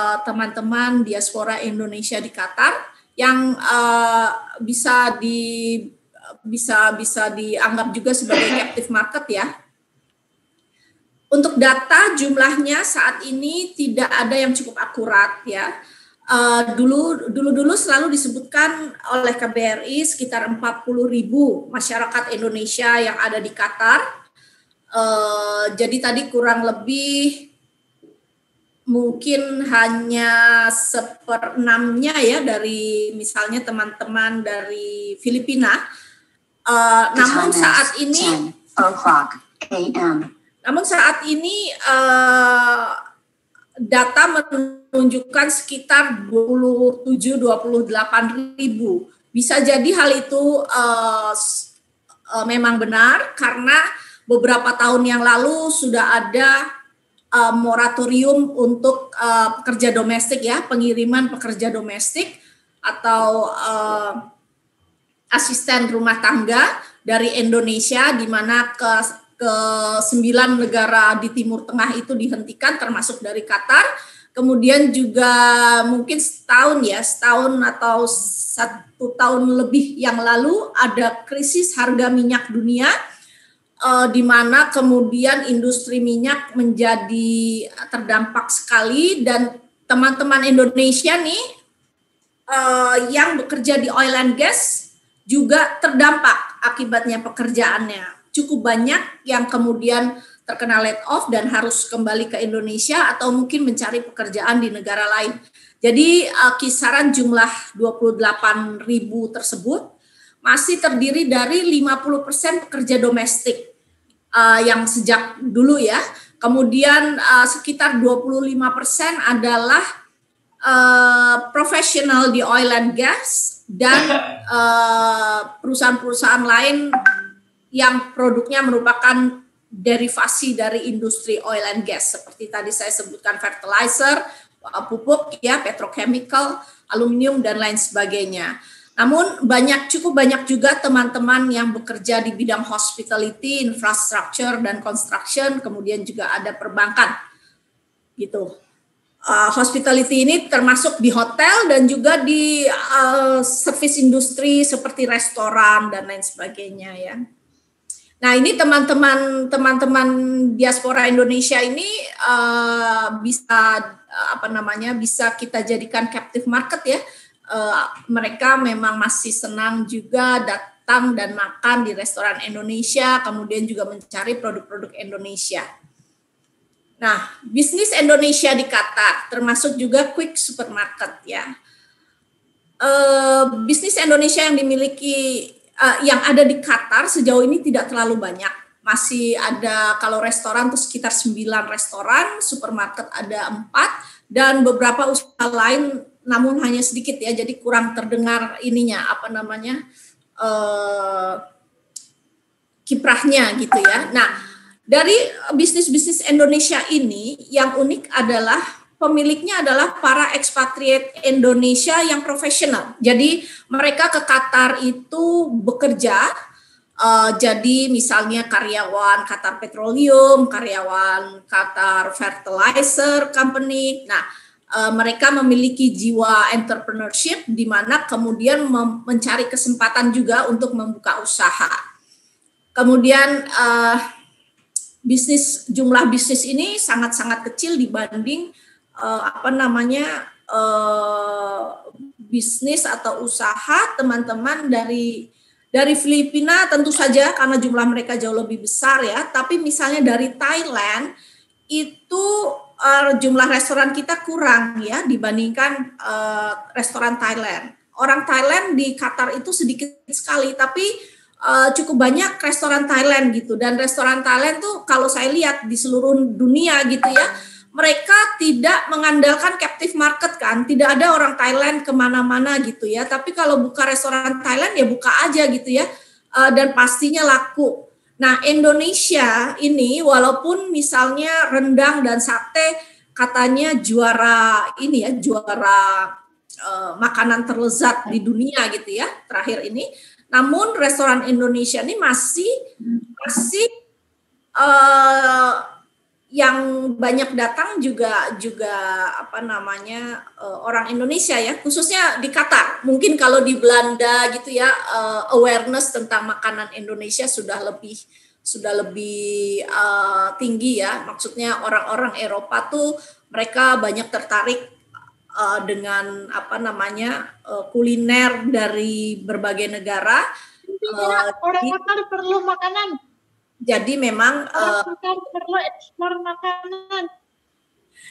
uh, teman-teman diaspora Indonesia di Qatar yang uh, bisa di bisa bisa dianggap juga sebagai captive market ya. Untuk data jumlahnya saat ini tidak ada yang cukup akurat ya. Uh, dulu dulu dulu selalu disebutkan oleh KBRI sekitar 40 ribu masyarakat Indonesia yang ada di Qatar. Uh, jadi tadi kurang lebih mungkin hanya seperenamnya ya dari misalnya teman-teman dari Filipina. Uh, namun saat ini, namun saat ini uh, data menunjukkan sekitar 27-28 ribu. Bisa jadi hal itu uh, uh, memang benar karena beberapa tahun yang lalu sudah ada uh, moratorium untuk uh, pekerja domestik ya, pengiriman pekerja domestik atau uh, asisten rumah tangga dari Indonesia di mana ke ke sembilan negara di Timur Tengah itu dihentikan termasuk dari Qatar. Kemudian juga mungkin setahun ya, setahun atau satu tahun lebih yang lalu ada krisis harga minyak dunia uh, di mana kemudian industri minyak menjadi terdampak sekali dan teman-teman Indonesia nih uh, yang bekerja di oil and gas juga terdampak akibatnya pekerjaannya cukup banyak yang kemudian terkena let off dan harus kembali ke Indonesia atau mungkin mencari pekerjaan di negara lain. Jadi uh, kisaran jumlah 28 ribu tersebut masih terdiri dari 50% pekerja domestik uh, yang sejak dulu ya. Kemudian uh, sekitar 25% adalah uh, profesional di oil and gas dan perusahaan-perusahaan lain yang produknya merupakan derivasi dari industri oil and gas seperti tadi saya sebutkan fertilizer, pupuk ya, petrochemical, aluminium dan lain sebagainya. Namun banyak cukup banyak juga teman-teman yang bekerja di bidang hospitality, infrastructure dan construction, kemudian juga ada perbankan. Gitu. Uh, hospitality ini termasuk di hotel dan juga di uh, service industri seperti restoran dan lain sebagainya ya. Nah ini teman-teman teman-teman diaspora Indonesia ini uh, bisa apa namanya bisa kita jadikan captive market ya uh, mereka memang masih senang juga datang dan makan di restoran Indonesia, kemudian juga mencari produk-produk Indonesia. Nah, bisnis Indonesia di Qatar, termasuk juga quick supermarket ya. Uh, bisnis Indonesia yang dimiliki uh, yang ada di Qatar sejauh ini tidak terlalu banyak. Masih ada kalau restoran itu sekitar 9 restoran, supermarket ada 4 dan beberapa usaha lain namun hanya sedikit ya, jadi kurang terdengar ininya apa namanya uh, kiprahnya gitu ya. Nah dari bisnis-bisnis Indonesia ini yang unik adalah pemiliknya adalah para ekspatriat Indonesia yang profesional. Jadi mereka ke Qatar itu bekerja uh, jadi misalnya karyawan Qatar Petroleum, karyawan Qatar Fertilizer Company. Nah, uh, mereka memiliki jiwa entrepreneurship di mana kemudian mencari kesempatan juga untuk membuka usaha. Kemudian uh, bisnis jumlah bisnis ini sangat-sangat kecil dibanding uh, apa namanya uh, bisnis atau usaha teman-teman dari dari Filipina tentu saja karena jumlah mereka jauh lebih besar ya, tapi misalnya dari Thailand itu uh, jumlah restoran kita kurang ya dibandingkan uh, restoran Thailand. Orang Thailand di Qatar itu sedikit sekali, tapi uh, cukup banyak restoran Thailand gitu. Dan restoran Thailand tuh kalau saya lihat di seluruh dunia gitu ya, mereka tidak mengandalkan captive market kan. Tidak ada orang Thailand ke mana-mana gitu ya. Tapi kalau buka restoran Thailand ya buka aja gitu ya. Uh, dan pastinya laku. Nah, Indonesia ini walaupun misalnya rendang dan sate katanya juara ini ya, juara uh, makanan terlezat di dunia gitu ya, terakhir ini. Namun restoran Indonesia ini masih masih uh, yang banyak datang juga juga apa namanya uh, orang Indonesia ya khususnya di Qatar. Mungkin kalau di Belanda gitu ya uh, awareness tentang makanan Indonesia sudah lebih sudah lebih uh, tinggi ya. Maksudnya orang-orang Eropa tuh mereka banyak tertarik uh, dengan apa namanya uh, kuliner dari berbagai negara. Uh, orang Qatar perlu makanan jadi memang uh, perlu ekspor makanan.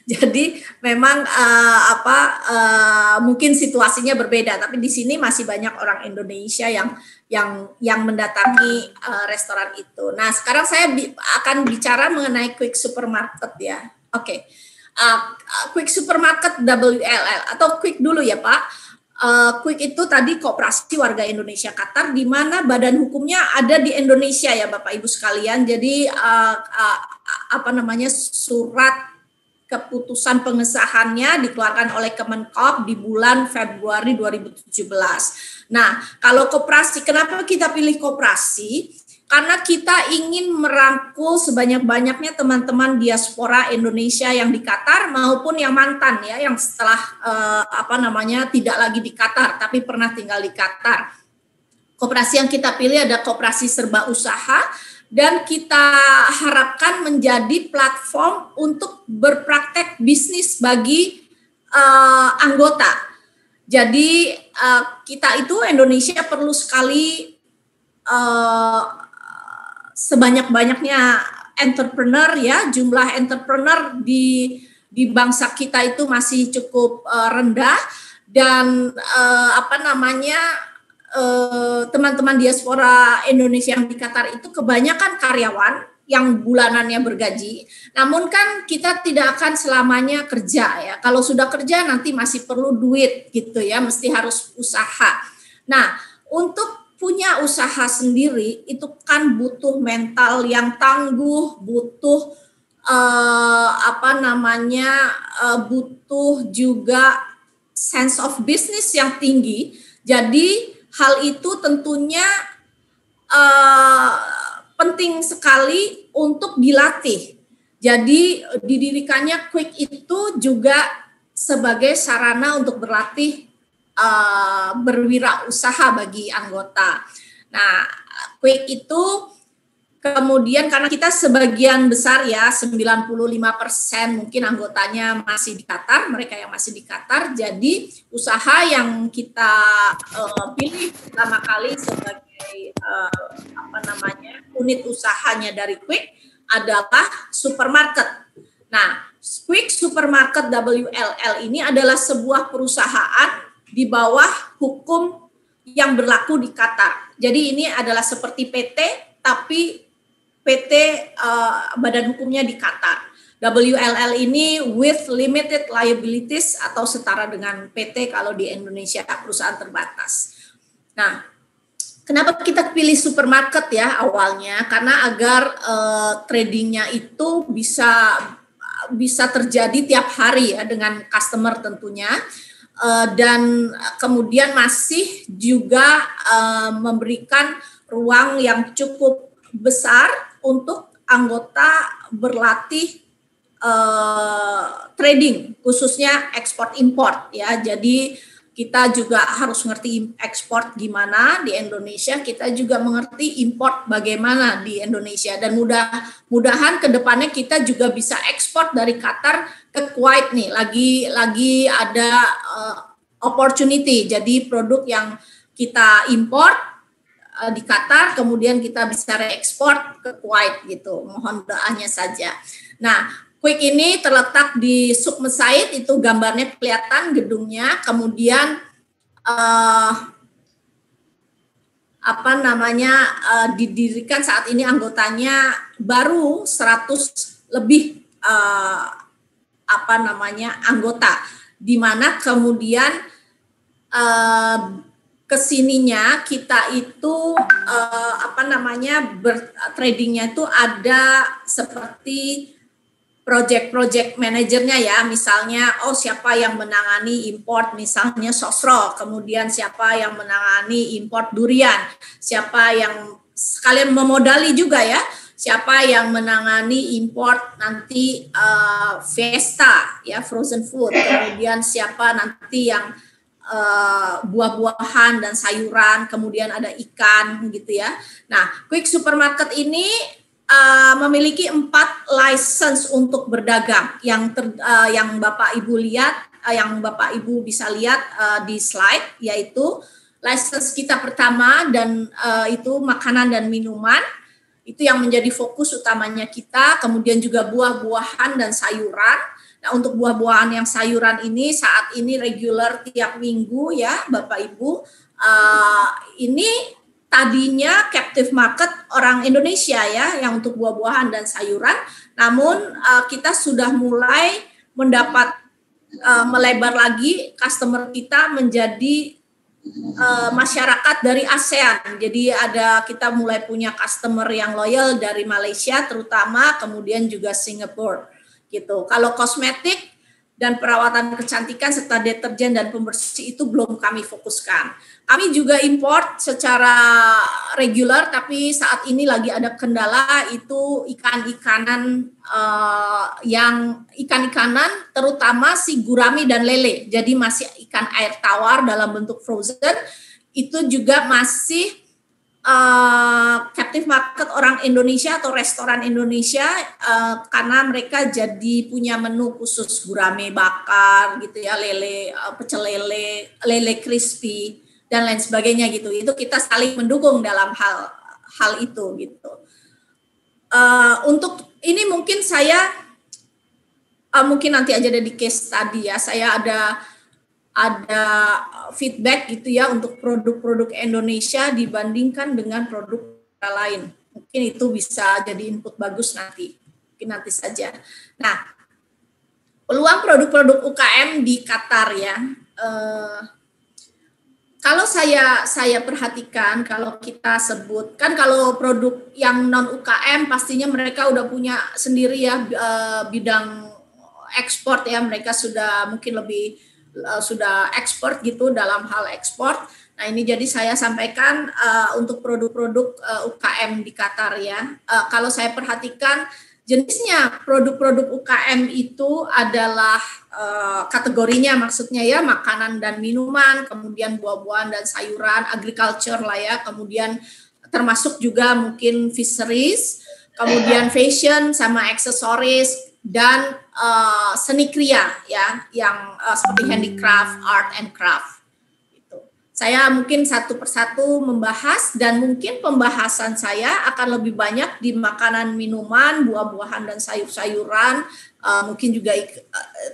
Jadi memang uh, apa uh, mungkin situasinya berbeda, tapi di sini masih banyak orang Indonesia yang yang yang mendatangi uh, restoran itu. Nah sekarang saya bi akan bicara mengenai quick supermarket ya. Oke, okay. uh, quick supermarket WLL atau quick dulu ya Pak uh, Quick itu tadi kooperasi warga Indonesia Qatar di mana badan hukumnya ada di Indonesia ya Bapak Ibu sekalian. Jadi uh, apa namanya surat keputusan pengesahannya dikeluarkan oleh Kemenkop di bulan Februari 2017. Nah, kalau koperasi, kenapa kita pilih koperasi? Karena kita ingin merangkul sebanyak-banyaknya teman-teman diaspora Indonesia yang di Qatar maupun yang mantan ya yang setelah eh, apa namanya tidak lagi di Qatar tapi pernah tinggal di Qatar. Koperasi yang kita pilih ada koperasi serba usaha dan kita harapkan menjadi platform untuk berpraktek bisnis bagi uh, anggota. Jadi uh, kita itu Indonesia perlu sekali uh, sebanyak-banyaknya entrepreneur ya jumlah entrepreneur di di bangsa kita itu masih cukup uh, rendah dan uh, apa namanya eh, teman-teman diaspora Indonesia yang di Qatar itu kebanyakan karyawan yang bulanannya bergaji. Namun kan kita tidak akan selamanya kerja ya. Kalau sudah kerja nanti masih perlu duit gitu ya, mesti harus usaha. Nah, untuk punya usaha sendiri itu kan butuh mental yang tangguh, butuh uh, apa namanya, uh, butuh juga sense of business yang tinggi. Jadi hal itu tentunya uh, penting sekali untuk dilatih. Jadi didirikannya Quick itu juga sebagai sarana untuk berlatih uh, berwirausaha bagi anggota. Nah, Quick itu kemudian karena kita sebagian besar ya 95% mungkin anggotanya masih di Qatar, mereka yang masih di Qatar, jadi usaha yang kita uh, pilih pertama kali sebagai uh, apa namanya unit usahanya dari Quick adalah supermarket. Nah, Quick Supermarket WLL ini adalah sebuah perusahaan di bawah hukum yang berlaku di Qatar. Jadi ini adalah seperti PT tapi PT uh, eh, badan hukumnya di Qatar. WLL ini with limited liabilities atau setara dengan PT kalau di Indonesia perusahaan terbatas. Nah, kenapa kita pilih supermarket ya awalnya? Karena agar uh, tradingnya itu bisa bisa terjadi tiap hari ya dengan customer tentunya uh, dan kemudian masih juga uh, memberikan ruang yang cukup besar untuk anggota berlatih uh, trading khususnya ekspor import ya. Jadi kita juga harus ngerti ekspor gimana di Indonesia, kita juga mengerti import bagaimana di Indonesia. Dan mudah-mudahan ke depannya kita juga bisa ekspor dari Qatar ke Kuwait nih. Lagi lagi ada uh, opportunity, jadi produk yang kita import uh, di Qatar, kemudian kita bisa reekspor ke Kuwait gitu. Mohon doanya saja. Nah, Quick ini terletak di Sukma Said, itu gambarnya kelihatan gedungnya, kemudian uh, apa namanya uh, didirikan saat ini anggotanya baru 100 lebih uh, apa namanya anggota, di mana kemudian uh, ke sininya kita itu uh, apa namanya ber, tradingnya itu ada seperti project-project manajernya ya, misalnya oh siapa yang menangani import misalnya sosro, kemudian siapa yang menangani import durian, siapa yang sekalian memodali juga ya, siapa yang menangani import nanti uh, Vesta ya frozen food, kemudian siapa nanti yang uh, buah-buahan dan sayuran, kemudian ada ikan gitu ya. Nah, Quick Supermarket ini uh, memiliki empat license untuk berdagang. Yang ter, uh, yang Bapak Ibu lihat, uh, yang Bapak Ibu bisa lihat uh, di slide, yaitu license kita pertama dan uh, itu makanan dan minuman itu yang menjadi fokus utamanya kita, kemudian juga buah-buahan dan sayuran. Nah, untuk buah-buahan yang sayuran ini saat ini regular tiap minggu ya, Bapak Ibu. Uh, ini tadinya captive market orang Indonesia ya, yang untuk buah-buahan dan sayuran. Namun uh, kita sudah mulai mendapat uh, melebar lagi customer kita menjadi uh, masyarakat dari ASEAN. Jadi ada kita mulai punya customer yang loyal dari Malaysia terutama, kemudian juga Singapura gitu. Kalau kosmetik dan perawatan kecantikan serta deterjen dan pembersih itu belum kami fokuskan. Kami juga import secara regular, tapi saat ini lagi ada kendala itu ikan-ikanan uh, yang ikan-ikanan terutama si gurami dan lele. Jadi masih ikan air tawar dalam bentuk frozen itu juga masih uh, captive market orang Indonesia atau restoran Indonesia uh, karena mereka jadi punya menu khusus gurame bakar gitu ya lele uh, pecel lele lele crispy dan lain sebagainya gitu. Itu kita saling mendukung dalam hal hal itu gitu. Uh, untuk ini mungkin saya uh, mungkin nanti aja ada di case tadi ya. Saya ada ada feedback gitu ya untuk produk-produk Indonesia dibandingkan dengan produk lain. Mungkin itu bisa jadi input bagus nanti. Mungkin nanti saja. Nah, peluang produk-produk UKM di Qatar ya. Eh, kalau saya saya perhatikan kalau kita sebut kan kalau produk yang non UKM pastinya mereka udah punya sendiri ya eh, bidang ekspor ya mereka sudah mungkin lebih uh, sudah ekspor gitu dalam hal ekspor. Nah ini jadi saya sampaikan uh, untuk produk-produk uh, eh, UKM di Qatar ya. Uh, kalau saya perhatikan jenisnya produk-produk UKM itu adalah uh, kategorinya maksudnya ya makanan dan minuman, kemudian buah-buahan dan sayuran, agriculture lah ya, kemudian termasuk juga mungkin fisheries, kemudian fashion sama aksesoris dan uh, seni kriya ya yang uh, seperti handicraft, art and craft. Itu. Saya mungkin satu persatu membahas dan mungkin pembahasan saya akan lebih banyak di makanan, minuman, buah-buahan dan sayur-sayuran, uh, mungkin juga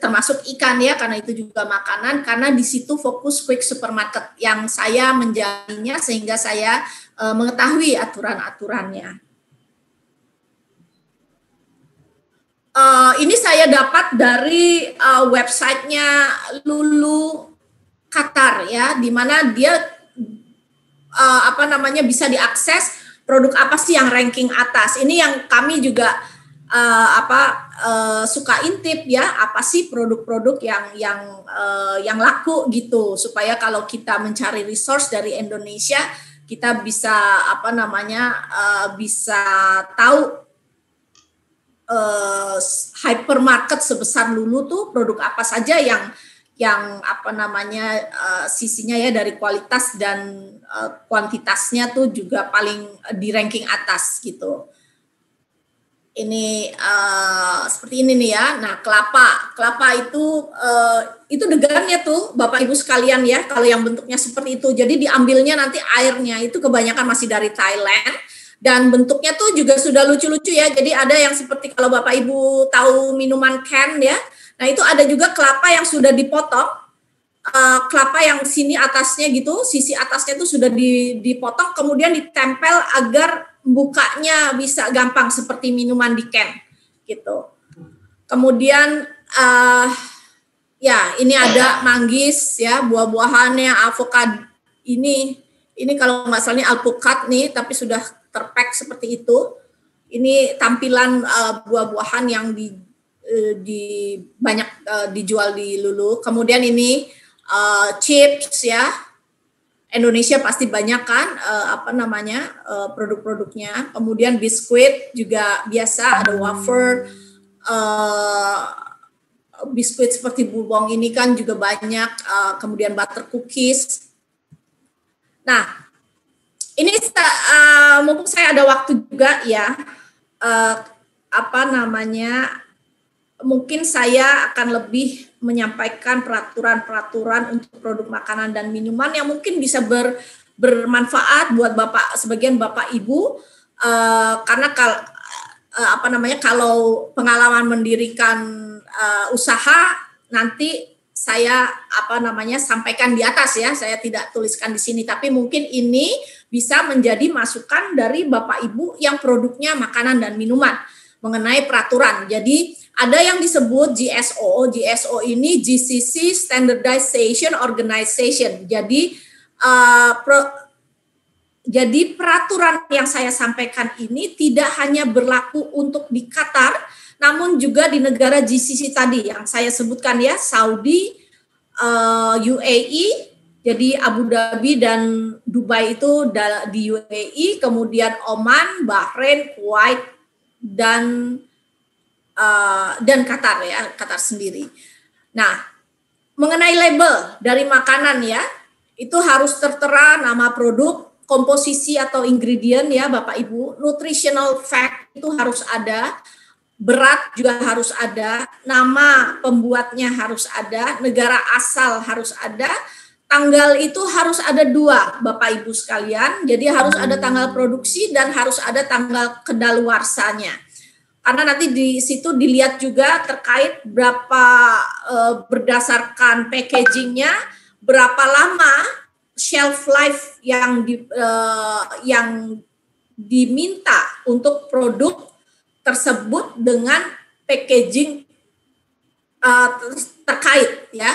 termasuk ikan ya karena itu juga makanan karena di situ fokus quick supermarket yang saya menjadinya sehingga saya uh, mengetahui aturan-aturannya. Uh, ini saya dapat dari uh, websitenya Lulu Qatar ya, di mana dia uh, apa namanya bisa diakses produk apa sih yang ranking atas. Ini yang kami juga uh, apa uh, suka intip ya, apa sih produk-produk yang yang uh, yang laku gitu supaya kalau kita mencari resource dari Indonesia kita bisa apa namanya uh, bisa tahu uh, hypermarket sebesar Lulu tuh produk apa saja yang yang apa namanya uh, sisinya ya dari kualitas dan uh, kuantitasnya tuh juga paling di ranking atas gitu. Ini uh, seperti ini nih ya. Nah, kelapa, kelapa itu uh, itu degannya tuh Bapak Ibu sekalian ya, kalau yang bentuknya seperti itu. Jadi diambilnya nanti airnya itu kebanyakan masih dari Thailand dan bentuknya tuh juga sudah lucu-lucu ya. Jadi ada yang seperti kalau Bapak Ibu tahu minuman can ya. Nah, itu ada juga kelapa yang sudah dipotong. Uh, kelapa yang sini atasnya gitu, sisi atasnya itu sudah dipotong kemudian ditempel agar bukanya bisa gampang seperti minuman di can gitu. Kemudian uh, ya ini ada manggis ya buah-buahannya avocado ini ini kalau salahnya alpukat nih tapi sudah terpack seperti itu. Ini tampilan uh, buah-buahan yang di, uh, di banyak uh, dijual di Lulu. Kemudian ini uh, chips ya, Indonesia pasti banyak kan uh, apa namanya uh, produk-produknya. Kemudian biskuit juga biasa ada wafer, uh, biskuit seperti bubong ini kan juga banyak. Uh, kemudian butter cookies. Nah, ini uh, mumpung saya ada waktu juga ya, uh, apa namanya mungkin saya akan lebih menyampaikan peraturan-peraturan untuk produk makanan dan minuman yang mungkin bisa ber, bermanfaat buat bapak sebagian bapak ibu uh, karena kal uh, apa namanya kalau pengalaman mendirikan uh, usaha nanti saya apa namanya sampaikan di atas ya saya tidak tuliskan di sini tapi mungkin ini bisa menjadi masukan dari bapak ibu yang produknya makanan dan minuman mengenai peraturan jadi ada yang disebut GSO. GSO ini GCC Standardization Organization. Jadi uh, pro, jadi peraturan yang saya sampaikan ini tidak hanya berlaku untuk di Qatar, namun juga di negara GCC tadi yang saya sebutkan ya, Saudi, uh, UAE, jadi Abu Dhabi dan Dubai itu di UAE, kemudian Oman, Bahrain, Kuwait, dan uh, dan Qatar ya, Qatar sendiri. Nah, mengenai label dari makanan ya, itu harus tertera nama produk, komposisi atau ingredient ya Bapak Ibu, nutritional fact itu harus ada, berat juga harus ada, nama pembuatnya harus ada, negara asal harus ada, tanggal itu harus ada dua Bapak Ibu sekalian, jadi harus ada tanggal produksi dan harus ada tanggal kedaluarsanya. Karena nanti di situ dilihat juga terkait berapa e, berdasarkan packagingnya berapa lama shelf life yang di, e, yang diminta untuk produk tersebut dengan packaging e, terkait ya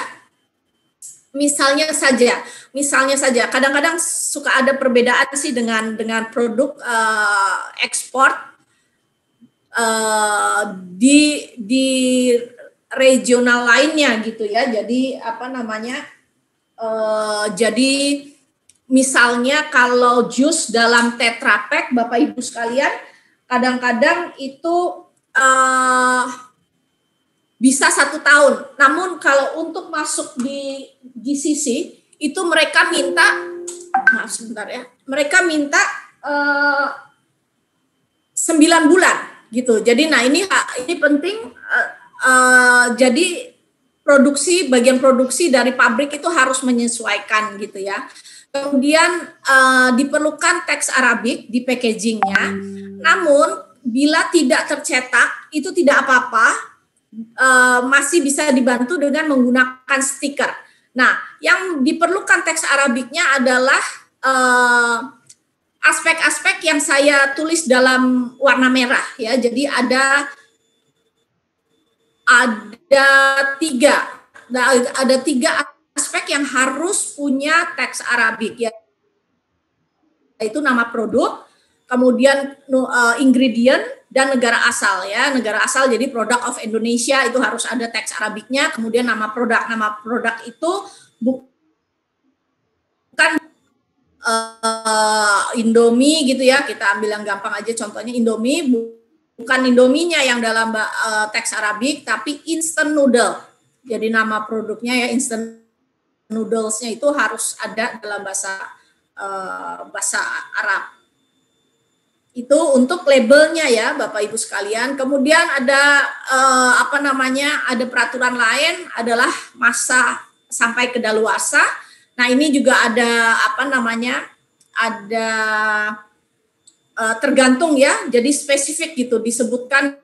misalnya saja misalnya saja kadang-kadang suka ada perbedaan sih dengan dengan produk uh, ekspor uh, di di regional lainnya gitu ya. Jadi apa namanya? Uh, jadi misalnya kalau jus dalam tetra pack Bapak Ibu sekalian, kadang-kadang itu uh, bisa satu tahun. Namun kalau untuk masuk di GCC itu mereka minta, maaf sebentar ya, mereka minta sembilan uh, bulan gitu. Jadi nah ini ini penting uh, uh, jadi produksi bagian produksi dari pabrik itu harus menyesuaikan gitu ya. Kemudian uh, diperlukan teks Arabik di packagingnya. Namun bila tidak tercetak itu tidak apa-apa, uh, masih bisa dibantu dengan menggunakan stiker. Nah, yang diperlukan teks Arabiknya adalah uh, aspek-aspek yang saya tulis dalam warna merah ya. Jadi ada ada tiga ada tiga aspek yang harus punya teks Arabik ya yaitu nama produk, kemudian uh, ingredient dan negara asal ya. Negara asal jadi produk of Indonesia itu harus ada teks Arabiknya, kemudian nama produk. Nama produk itu bukan uh, Indomie gitu ya kita ambil yang gampang aja contohnya Indomie bukan Indominya yang dalam uh, teks Arabik tapi instant noodle jadi nama produknya ya instant noodlesnya itu harus ada dalam bahasa uh, bahasa Arab itu untuk labelnya ya Bapak Ibu sekalian. Kemudian ada uh, apa namanya? Ada peraturan lain adalah masa sampai kedaluarsa Nah, ini juga ada apa namanya? Ada uh, tergantung ya. Jadi spesifik gitu disebutkan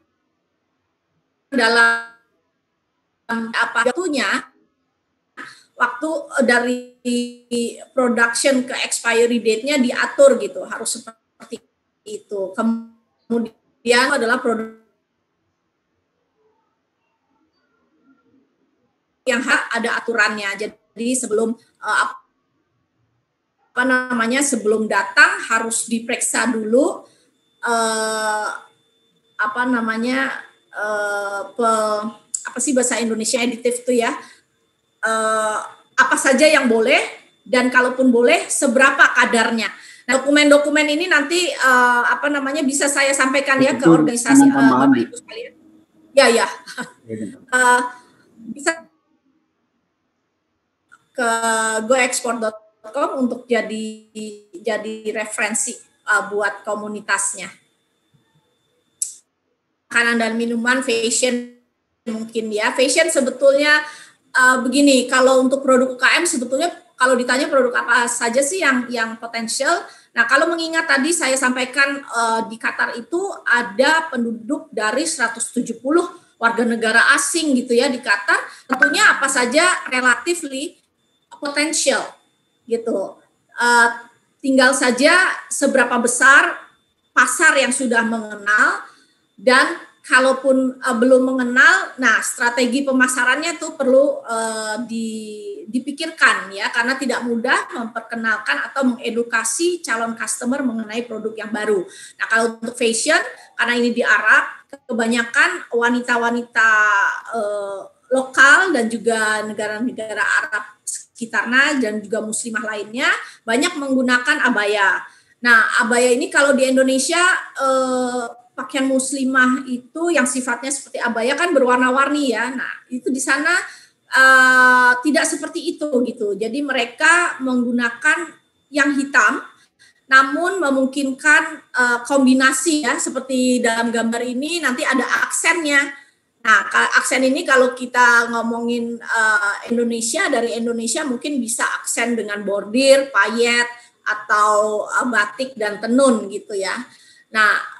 dalam apa waktunya waktu dari production ke expiry date-nya diatur gitu harus seperti itu. Kemudian adalah produk yang ada aturannya. Jadi sebelum uh, apa namanya sebelum datang harus diperiksa dulu uh, apa namanya uh, pe, apa sih bahasa Indonesia editif itu ya. Uh, apa saja yang boleh dan kalaupun boleh seberapa kadarnya. Dokumen-dokumen ini nanti uh, apa namanya bisa saya sampaikan ya ke organisasi uh, Bapak Ibu sekalian. Ya ya. uh, bisa ke goexport.com untuk jadi jadi referensi uh, buat komunitasnya. Makanan dan minuman, fashion mungkin ya. Fashion sebetulnya uh, begini, kalau untuk produk UKM sebetulnya kalau ditanya produk apa saja sih yang yang potensial. Nah, kalau mengingat tadi saya sampaikan uh, di Qatar itu ada penduduk dari 170 warga negara asing gitu ya di Qatar. Tentunya apa saja relatively potensial gitu. Uh, tinggal saja seberapa besar pasar yang sudah mengenal dan kalaupun uh, belum mengenal, nah strategi pemasarannya tuh perlu uh, di, dipikirkan ya karena tidak mudah memperkenalkan atau mengedukasi calon customer mengenai produk yang baru. Nah kalau untuk fashion karena ini di Arab kebanyakan wanita-wanita uh, lokal dan juga negara-negara Arab sekitarnya dan juga muslimah lainnya banyak menggunakan abaya. Nah abaya ini kalau di Indonesia uh, pakaian muslimah itu yang sifatnya seperti abaya kan berwarna-warni ya. Nah, itu di sana uh, tidak seperti itu gitu. Jadi mereka menggunakan yang hitam namun memungkinkan uh, kombinasi ya seperti dalam gambar ini nanti ada aksennya. Nah, aksen ini kalau kita ngomongin uh, Indonesia dari Indonesia mungkin bisa aksen dengan bordir, payet atau uh, batik dan tenun gitu ya. Nah,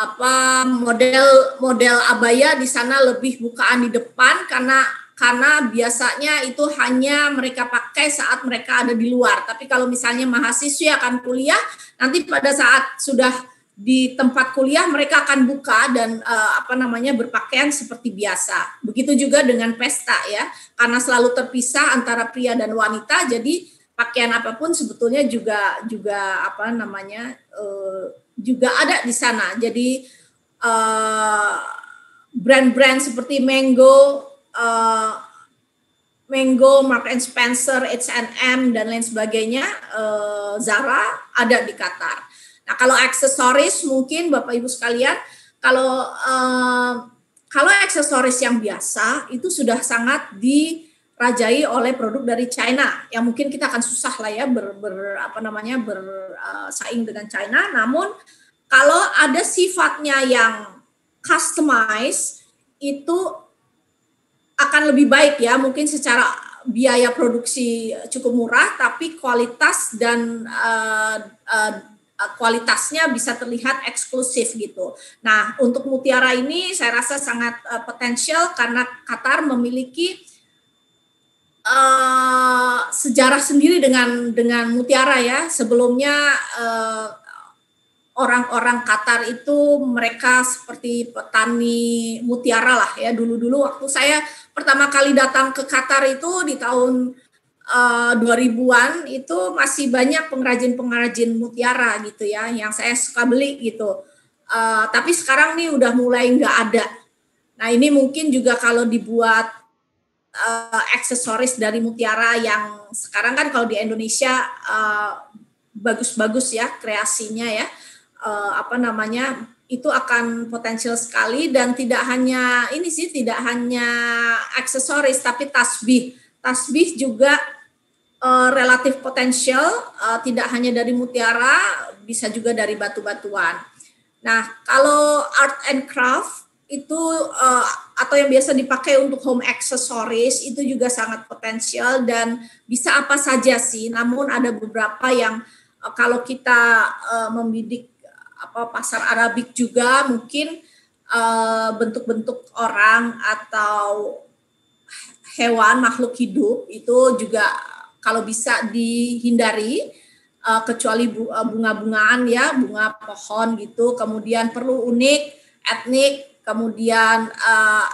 apa model model abaya di sana lebih bukaan di depan karena karena biasanya itu hanya mereka pakai saat mereka ada di luar. Tapi kalau misalnya mahasiswa akan kuliah, nanti pada saat sudah di tempat kuliah mereka akan buka dan uh, apa namanya berpakaian seperti biasa. Begitu juga dengan pesta ya, karena selalu terpisah antara pria dan wanita, jadi pakaian apa pun sebetulnya juga juga apa namanya uh, juga ada di sana. Jadi eh, brand-brand seperti Mango, uh, Mango, Mark and Spencer, H&M dan lain sebagainya, uh, Zara ada di Qatar. Nah kalau aksesoris mungkin Bapak Ibu sekalian, kalau uh, kalau aksesoris yang biasa itu sudah sangat di rajai oleh produk dari China. Yang mungkin kita akan susah lah ya ber, ber apa namanya bersaing uh, dengan China. Namun kalau ada sifatnya yang customize itu akan lebih baik ya. Mungkin secara biaya produksi cukup murah tapi kualitas dan uh, uh, kualitasnya bisa terlihat eksklusif gitu. Nah, untuk mutiara ini saya rasa sangat uh, potensial karena Qatar memiliki uh, sejarah sendiri dengan dengan Mutiara ya. Sebelumnya uh, orang-orang Qatar itu mereka seperti petani mutiara lah ya. Dulu-dulu waktu saya pertama kali datang ke Qatar itu di tahun uh, 2000-an itu masih banyak pengrajin-pengrajin mutiara gitu ya yang saya suka beli gitu. Uh, tapi sekarang nih udah mulai nggak ada. Nah ini mungkin juga kalau dibuat uh, aksesoris dari mutiara yang sekarang kan kalau di Indonesia uh, bagus-bagus ya kreasinya ya. Uh, apa namanya itu akan potensial sekali dan tidak hanya ini sih tidak hanya aksesoris tapi tasbih. Tasbih juga uh, relatif potensial uh, tidak hanya dari mutiara bisa juga dari batu-batuan. Nah kalau art and craft itu uh, atau yang biasa dipakai untuk home accessories itu juga sangat potensial dan bisa apa saja sih. Namun ada beberapa yang uh, kalau kita uh, membidik apa pasar Arabik juga mungkin bentuk-bentuk uh, orang atau hewan makhluk hidup itu juga kalau bisa dihindari uh, kecuali bunga-bungaan ya bunga pohon gitu kemudian perlu unik etnik kemudian uh,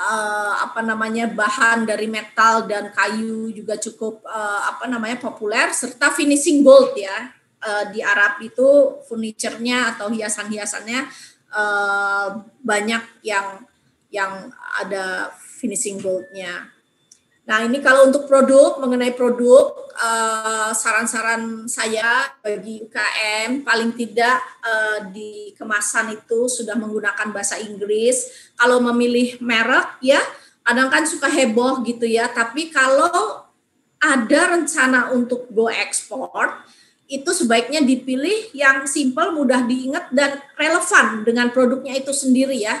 uh, apa namanya bahan dari metal dan kayu juga cukup uh, apa namanya populer serta finishing gold ya uh, di Arab itu furniturnya atau hiasan-hiasannya uh, banyak yang yang ada finishing goldnya. Nah, ini kalau untuk produk, mengenai produk, uh, saran-saran saya bagi UKM, paling tidak uh, di kemasan itu sudah menggunakan bahasa Inggris. Kalau memilih merek, ya, kadang kan suka heboh gitu ya, tapi kalau ada rencana untuk go ekspor, itu sebaiknya dipilih yang simple, mudah diingat, dan relevan dengan produknya itu sendiri ya.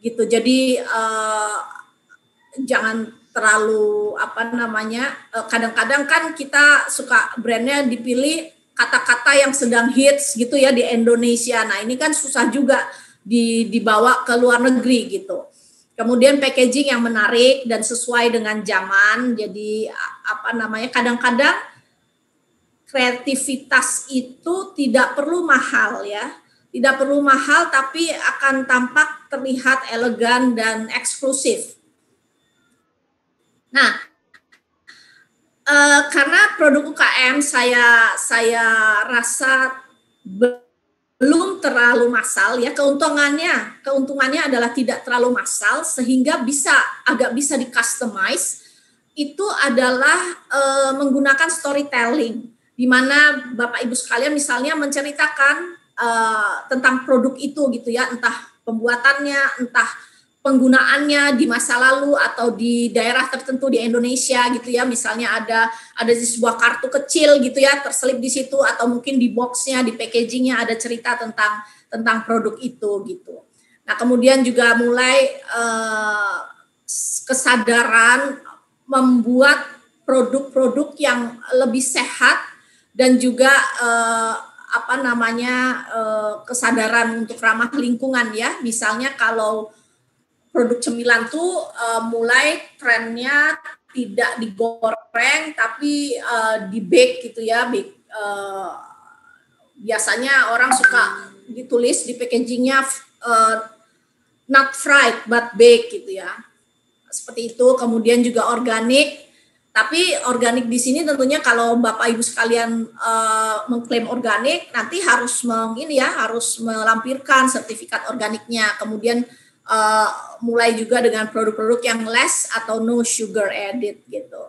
Gitu, jadi uh, jangan terlalu apa namanya eh, kadang-kadang kan kita suka brandnya dipilih kata-kata yang sedang hits gitu ya di Indonesia. Nah ini kan susah juga di, dibawa ke luar negeri gitu. Kemudian packaging yang menarik dan sesuai dengan zaman. Jadi apa namanya kadang-kadang kreativitas itu tidak perlu mahal ya. Tidak perlu mahal tapi akan tampak terlihat elegan dan eksklusif Nah, uh, karena produk UKM saya saya rasa belum terlalu massal ya. Keuntungannya keuntungannya adalah tidak terlalu massal sehingga bisa agak bisa di customize itu adalah uh, menggunakan storytelling di mana Bapak Ibu sekalian misalnya menceritakan uh, tentang produk itu gitu ya. Entah pembuatannya entah penggunaannya di masa lalu atau di daerah tertentu di Indonesia gitu ya. Misalnya ada ada di sebuah kartu kecil gitu ya terselip di situ atau mungkin di boxnya di packagingnya ada cerita tentang tentang produk itu gitu. Nah kemudian juga mulai eh, kesadaran membuat produk-produk yang lebih sehat dan juga eh, apa namanya eh, kesadaran untuk ramah lingkungan ya. Misalnya kalau produk cemilan tuh uh, mulai trennya tidak digoreng tapi uh, di bake gitu ya bake uh, biasanya orang suka ditulis di packagingnya uh, not fried but bake gitu ya. Seperti itu kemudian juga organik. Tapi organik di sini tentunya kalau bapak ibu sekalian uh, mengklaim organik nanti harus meng, ini ya harus melampirkan sertifikat organiknya. Kemudian uh, mulai juga dengan produk-produk yang less atau no sugar added gitu.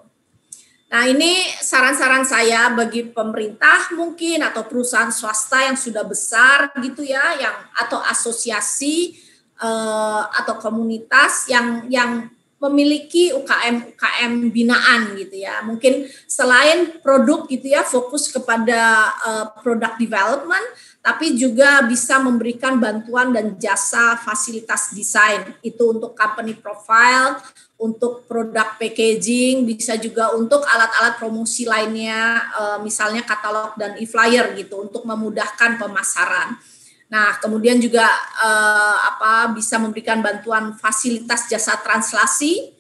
Nah ini saran-saran saya bagi pemerintah mungkin atau perusahaan swasta yang sudah besar gitu ya, yang atau asosiasi uh, atau komunitas yang yang memiliki UKM UKM binaan gitu ya. Mungkin selain produk gitu ya, fokus kepada uh, product development tapi juga bisa memberikan bantuan dan jasa fasilitas desain. Itu untuk company profile, untuk produk packaging, bisa juga untuk alat-alat promosi lainnya, eh, misalnya katalog dan e-flyer gitu, untuk memudahkan pemasaran. Nah, kemudian juga eh, apa bisa memberikan bantuan fasilitas jasa translasi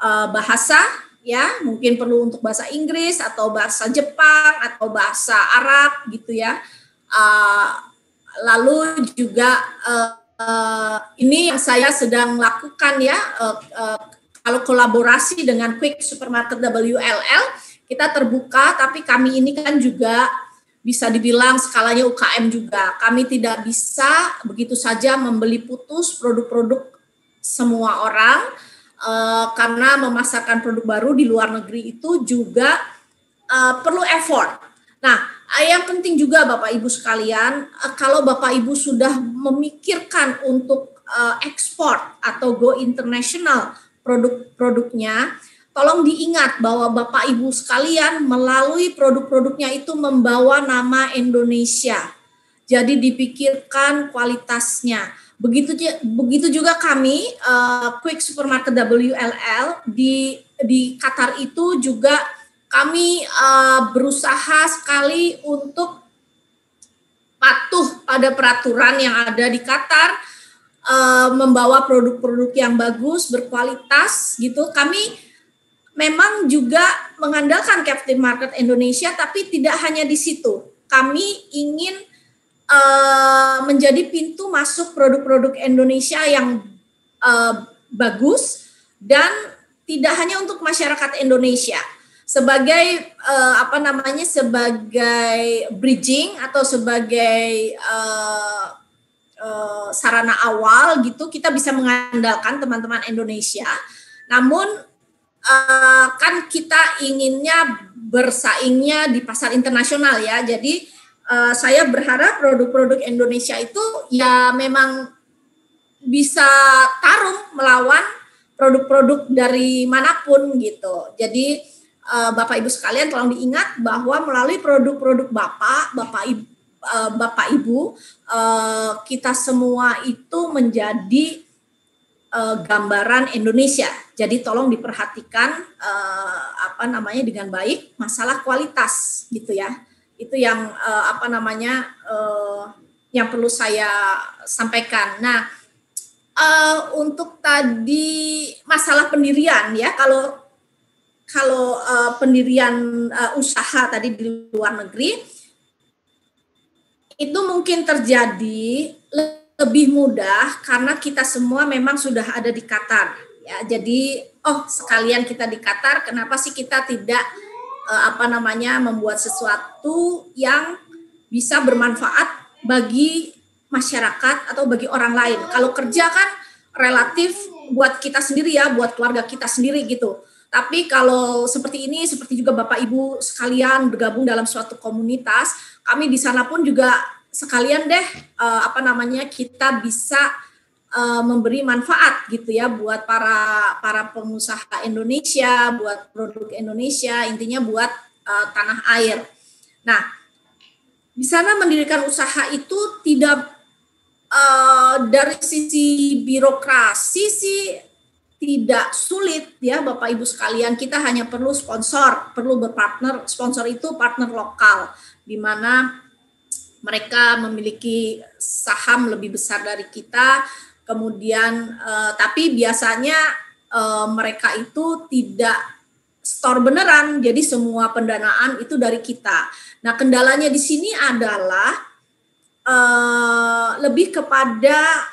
eh, bahasa ya, mungkin perlu untuk bahasa Inggris atau bahasa Jepang atau bahasa Arab gitu ya. Uh, lalu juga uh, uh, ini yang saya sedang lakukan ya uh, uh, kalau kolaborasi dengan Quick Supermarket WLL kita terbuka tapi kami ini kan juga bisa dibilang skalanya UKM juga. Kami tidak bisa begitu saja membeli putus produk-produk semua orang uh, karena memasarkan produk baru di luar negeri itu juga uh, perlu effort. Nah, yang penting juga Bapak Ibu sekalian, eh, kalau Bapak Ibu sudah memikirkan untuk uh, ekspor atau go international produk-produknya, tolong diingat bahwa Bapak Ibu sekalian melalui produk-produknya itu membawa nama Indonesia. Jadi dipikirkan kualitasnya. Begitu begitu juga kami uh, Quick Supermarket WLL di di Qatar itu juga kami uh, berusaha sekali untuk patuh pada peraturan yang ada di Qatar, uh, membawa produk-produk yang bagus, berkualitas gitu. Kami memang juga mengandalkan Captain Market Indonesia, tapi tidak hanya di situ. Kami ingin uh, menjadi pintu masuk produk-produk Indonesia yang uh, bagus dan tidak hanya untuk masyarakat Indonesia sebagai uh, apa namanya sebagai bridging atau sebagai uh, sarana awal gitu kita bisa mengandalkan teman-teman Indonesia. Namun uh, kan kita inginnya bersaingnya di pasar internasional ya. Jadi uh, saya berharap produk-produk Indonesia itu ya memang bisa tarung melawan produk-produk dari mana pun gitu. Jadi uh, Bapak Ibu sekalian tolong diingat bahwa melalui produk-produk Bapak, Bapak Ibu uh, Bapak Ibu uh, kita semua itu menjadi uh, gambaran Indonesia. Jadi tolong diperhatikan uh, apa namanya dengan baik masalah kualitas gitu ya. Itu yang uh, apa namanya uh, yang perlu saya sampaikan. Nah, uh, untuk tadi masalah pendirian ya kalau kalau uh, pendirian uh, usaha tadi di luar negeri itu mungkin terjadi lebih mudah karena kita semua memang sudah ada di Qatar ya jadi oh sekalian kita di Qatar kenapa sih kita tidak uh, apa namanya membuat sesuatu yang bisa bermanfaat bagi masyarakat atau bagi orang lain. Kalau kerja kan relatif buat kita sendiri ya, buat keluarga kita sendiri gitu. Tapi kalau seperti ini, seperti juga Bapak Ibu sekalian bergabung dalam suatu komunitas, kami di sana pun juga sekalian deh uh, apa namanya kita bisa uh, memberi manfaat gitu ya buat para para pengusaha Indonesia, buat produk Indonesia, intinya buat uh, tanah air. Nah, di sana mendirikan usaha itu tidak uh, dari sisi birokrasi sih tidak sulit ya Bapak Ibu sekalian kita hanya perlu sponsor perlu berpartner sponsor itu partner lokal di mana mereka memiliki saham lebih besar dari kita. Kemudian uh, tapi biasanya uh, mereka itu tidak store beneran. Jadi semua pendanaan itu dari kita. Nah kendalanya di sini adalah uh, lebih kepada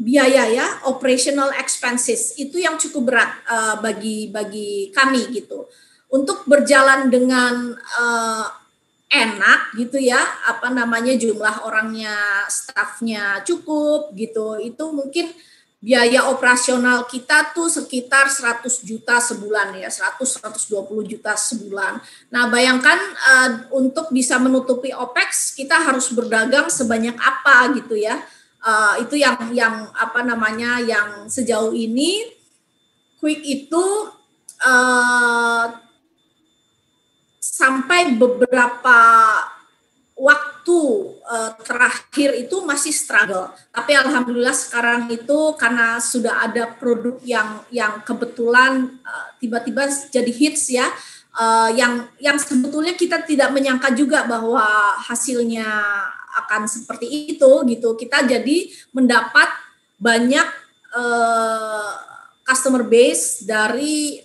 biaya ya operational expenses. Itu yang cukup berat uh, bagi bagi kami gitu. Untuk berjalan dengan uh, enak gitu ya apa namanya jumlah orangnya staffnya cukup gitu itu mungkin biaya operasional kita tuh sekitar 100 juta sebulan ya 100 120 juta sebulan. Nah, bayangkan uh, untuk bisa menutupi OPEX kita harus berdagang sebanyak apa gitu ya. Uh, itu yang yang apa namanya yang sejauh ini Quick itu uh, sampai beberapa waktu uh, terakhir itu masih struggle. Tapi alhamdulillah sekarang itu karena sudah ada produk yang yang kebetulan uh, tiba-tiba jadi hits ya. Uh, yang yang sebetulnya kita tidak menyangka juga bahwa hasilnya akan seperti itu gitu. Kita jadi mendapat banyak uh, customer base dari Eh,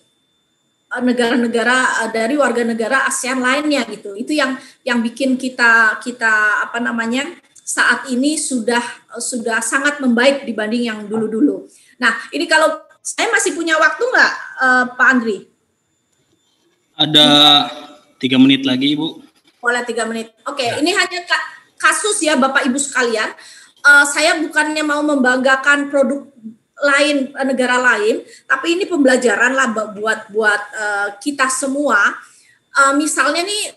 negara-negara eh, dari warga negara ASEAN lainnya gitu. Itu yang yang bikin kita kita apa namanya saat ini sudah sudah sangat membaik dibanding yang dulu-dulu. Nah, ini kalau saya masih punya waktu nggak, Pak Andri? Ada tiga menit lagi, Ibu. Boleh tiga menit. Oke, okay, ya. ini hanya kasus ya, Bapak Ibu sekalian. Uh, saya bukannya mau membanggakan produk lain eh, negara lain, tapi ini pembelajaran lah buat buat uh, kita semua. Uh, misalnya nih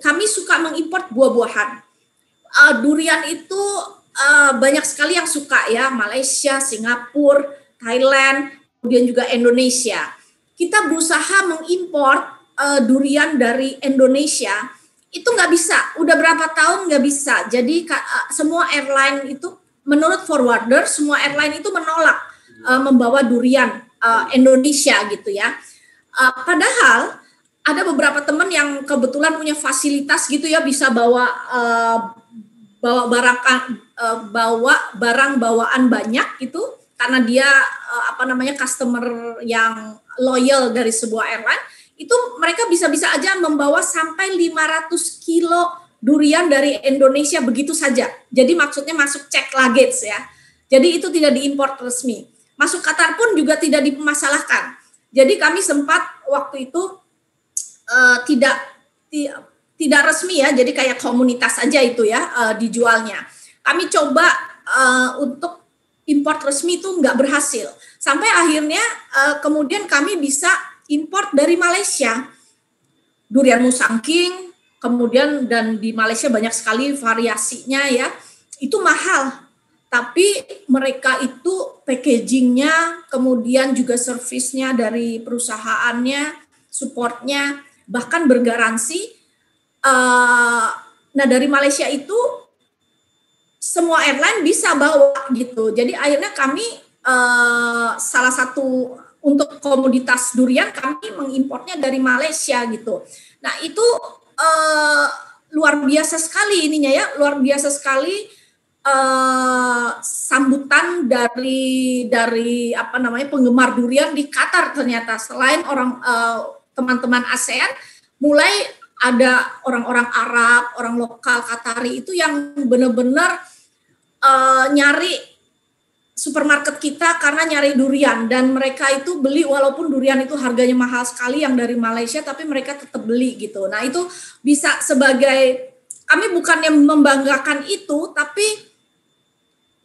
kami suka mengimpor buah-buahan. Uh, durian itu uh, banyak sekali yang suka ya, Malaysia, Singapura, Thailand, kemudian juga Indonesia. Kita berusaha mengimpor uh, durian dari Indonesia itu nggak bisa, udah berapa tahun nggak bisa. Jadi uh, semua airline itu menurut forwarder semua airline itu menolak uh, membawa durian uh, Indonesia gitu ya. Uh, padahal ada beberapa teman yang kebetulan punya fasilitas gitu ya bisa bawa uh, bawa barang uh, bawa barang bawaan banyak itu karena dia uh, apa namanya customer yang loyal dari sebuah airline itu mereka bisa-bisa aja membawa sampai 500 kilo durian dari Indonesia begitu saja. Jadi maksudnya masuk cek luggage ya. Jadi itu tidak diimpor resmi. Masuk Qatar pun juga tidak dimasalahkan. Jadi kami sempat waktu itu uh, tidak ti, tidak resmi ya, jadi kayak komunitas aja itu ya uh, dijualnya. Kami coba uh, untuk import resmi itu nggak berhasil. Sampai akhirnya uh, kemudian kami bisa import dari Malaysia. Durian musangking, kemudian dan di Malaysia banyak sekali variasinya ya. Itu mahal. Tapi mereka itu packagingnya, kemudian juga servisnya dari perusahaannya, supportnya, bahkan bergaransi. Uh, nah dari Malaysia itu semua airline bisa bawa gitu. Jadi akhirnya kami uh, salah satu untuk komoditas durian kami mengimportnya dari Malaysia gitu. Nah itu uh, luar biasa sekali ininya ya, luar biasa sekali uh, sambutan dari dari apa namanya penggemar durian di Qatar ternyata. Selain orang teman-teman uh, ASEAN mulai ada orang-orang Arab, orang lokal Qatari itu yang benar-benar uh, nyari supermarket kita karena nyari durian. Dan mereka itu beli walaupun durian itu harganya mahal sekali yang dari Malaysia tapi mereka tetap beli gitu. Nah, itu bisa sebagai kami bukannya membanggakan itu tapi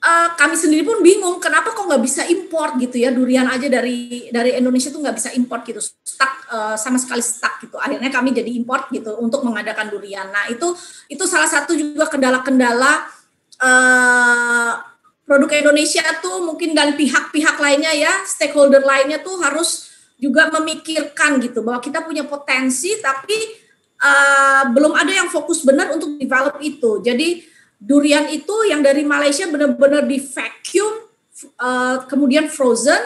uh, kami sendiri pun bingung kenapa kok nggak bisa import gitu ya? Durian aja dari dari Indonesia tuh nggak bisa import gitu. Stuck uh, sama sekali stuck gitu. Akhirnya kami jadi import gitu untuk mengadakan durian. Nah itu itu salah satu juga kendala-kendala uh, produk Indonesia tuh mungkin dan pihak-pihak lainnya ya, stakeholder lainnya tuh harus juga memikirkan gitu bahwa kita punya potensi tapi uh, belum ada yang fokus benar untuk develop itu. Jadi durian itu yang dari Malaysia benar-benar di vacuum uh, kemudian frozen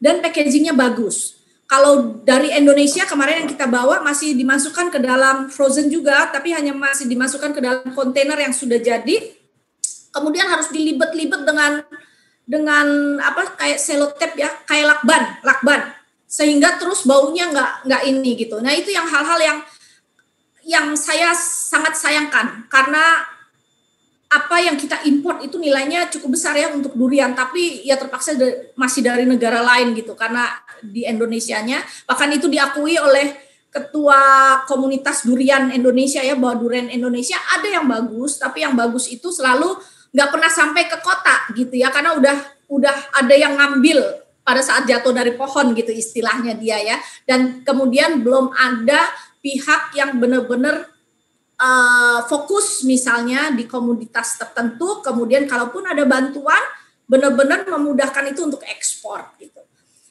dan packagingnya bagus. Kalau dari Indonesia kemarin yang kita bawa masih dimasukkan ke dalam frozen juga, tapi hanya masih dimasukkan ke dalam kontainer yang sudah jadi kemudian harus dilibet-libet dengan dengan apa kayak selotep ya kayak lakban lakban. Sehingga terus baunya nggak nggak ini gitu. Nah itu yang hal-hal yang yang saya sangat sayangkan. Karena apa yang kita import itu nilainya cukup besar ya untuk durian. Tapi ya terpaksa masih dari negara lain gitu. Karena di Indonesia-nya bahkan itu diakui oleh ketua komunitas durian Indonesia ya bahwa durian Indonesia ada yang bagus tapi yang bagus itu selalu nggak pernah sampai ke kota gitu ya karena udah udah ada yang ngambil pada saat jatuh dari pohon gitu istilahnya dia ya. Dan kemudian belum ada pihak yang benar-benar uh, fokus misalnya di komoditas tertentu kemudian kalaupun ada bantuan benar-benar memudahkan itu untuk ekspor gitu.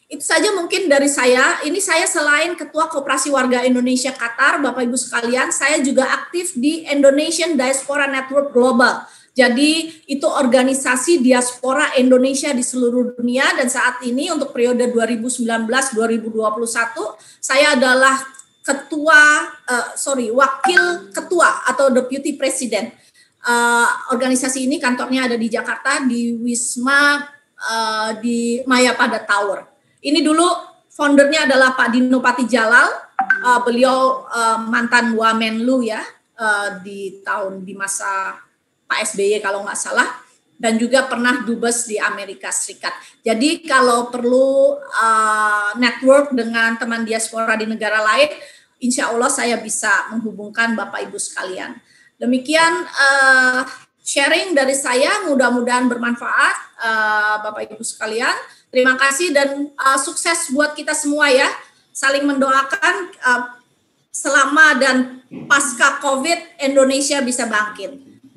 Itu saja mungkin dari saya. Ini saya selain ketua koperasi warga Indonesia Qatar Bapak Ibu sekalian saya juga aktif di Indonesian Diaspora Network Global jadi itu organisasi diaspora Indonesia di seluruh dunia dan saat ini untuk periode 2019-2021 saya adalah ketua uh, sorry wakil ketua atau deputy president uh, organisasi ini kantornya ada di Jakarta di Wisma uh, di Maya Pada Tower. Ini dulu foundernya adalah Pak Dino Pati Jalal, uh, beliau uh, mantan Wamenlu ya uh, di tahun di masa Pak SBY kalau nggak salah dan juga pernah dubes di Amerika Serikat. Jadi kalau perlu uh, network dengan teman diaspora di negara lain, insya Allah saya bisa menghubungkan Bapak Ibu sekalian. Demikian uh, sharing dari saya, mudah-mudahan bermanfaat uh, Bapak Ibu sekalian. Terima kasih dan uh, sukses buat kita semua ya. Saling mendoakan uh, selama dan pasca COVID Indonesia bisa bangkit.